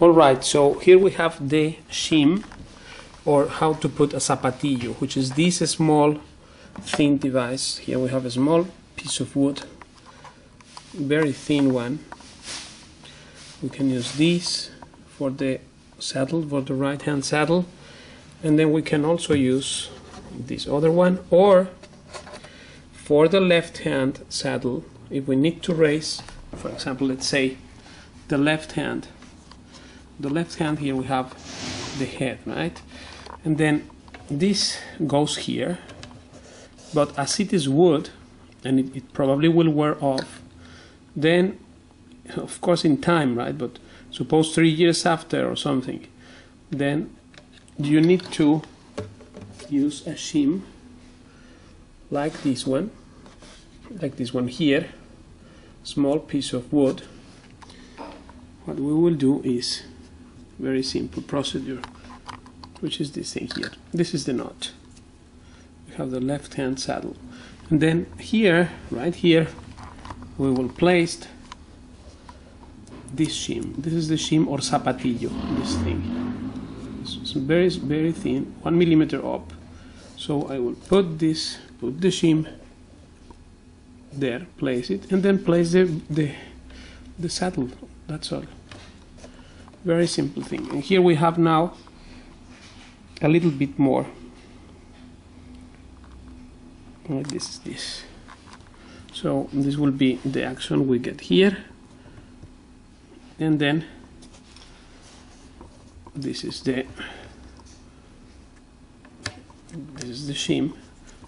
Alright, so here we have the shim or how to put a zapatillo, which is this small thin device. Here we have a small piece of wood, very thin one. We can use this for the saddle, for the right hand saddle, and then we can also use this other one or for the left hand saddle if we need to raise for example let's say the left hand the left hand here we have the head right? And then this goes here but as it is wood and it, it probably will wear off then of course in time right? But suppose three years after or something then you need to use a shim like this one like this one here small piece of wood. What we will do is very simple procedure which is this thing here. This is the knot. We have the left hand saddle. And then here right here we will place this shim. This is the shim or zapatillo this thing. It's very very thin one millimeter up. So I will put this put the shim there place it and then place the the, the saddle. That's all very simple thing. And here we have now a little bit more. Like this is this. So this will be the action we get here. And then this is the this is the shim.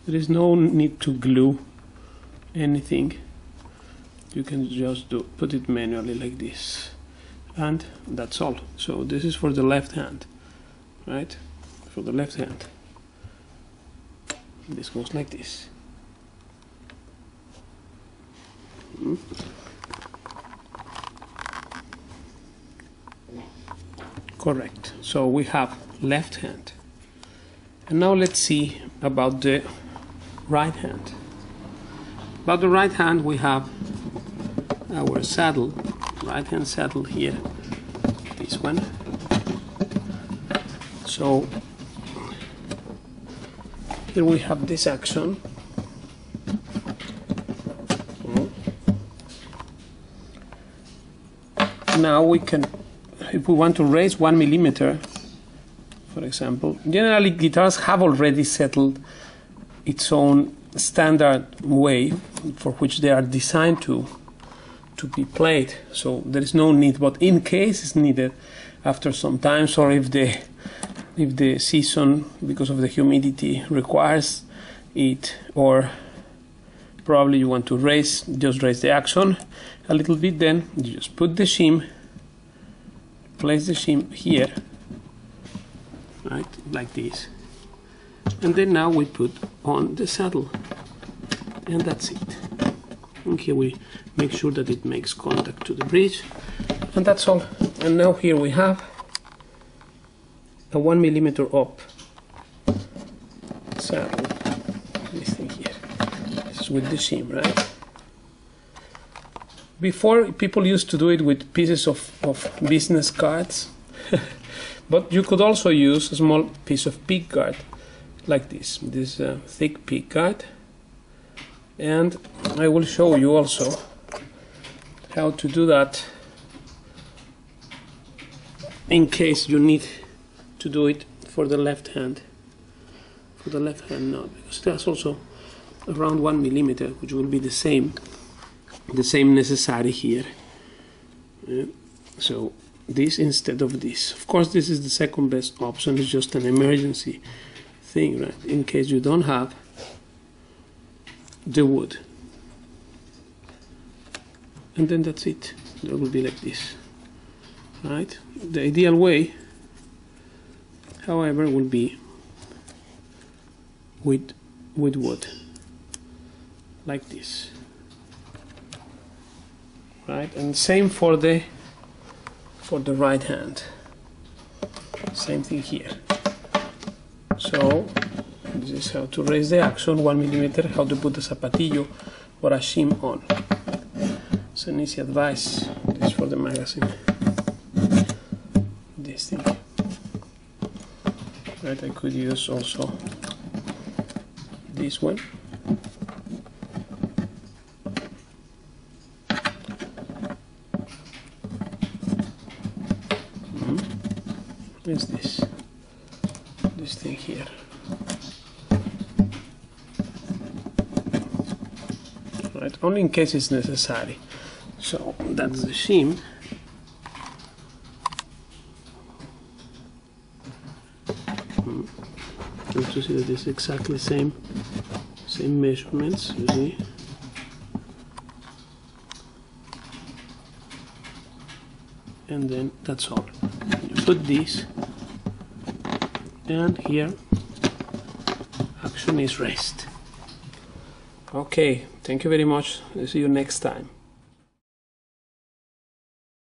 There is no need to glue anything. You can just do put it manually like this and that's all. So this is for the left hand right? For the left hand. This goes like this. Hmm. correct. So we have left hand. And now let's see about the right hand. About the right hand we have our saddle right hand saddle here this one. So here we have this action. Now we can if we want to raise one millimeter for example generally guitars have already settled its own standard way for which they are designed to to be played. So there is no need but in case it's needed after some times or if the if the season because of the humidity requires it or probably you want to raise just raise the action a little bit then you just put the shim place the shim here right like this. And then now we put on the saddle. And that's it and here we make sure that it makes contact to the bridge. And that's all. And now here we have a one millimeter up. Saddle this thing here. This is with the shim right? Before people used to do it with pieces of, of business cards. But you could also use a small piece of pick guard like this this uh, thick pick guard and I will show you also how to do that in case you need to do it for the left hand for the left hand knot because that's also around one millimeter which will be the same the same necessary here. Yeah. so this instead of this. Of course this is the second best option. It's just an emergency thing right? In case you don't have the wood. And then that's it. It will be like this. Right? The ideal way however will be with with wood. Like this. Right? And same for the for the right hand. Same thing here. So this is how to raise the action one millimeter how to put the zapatillo or a shim on it's an easy advice this for the magazine this thing. Right, I could use also this one. Mm-hmm. Is this this thing here? Right, only in case it's necessary. So that's the shim. Hmm. Just to see that it's exactly same same measurements, you see. And then that's all. You put this and here action is rest. Okay, thank you very much. See you next time.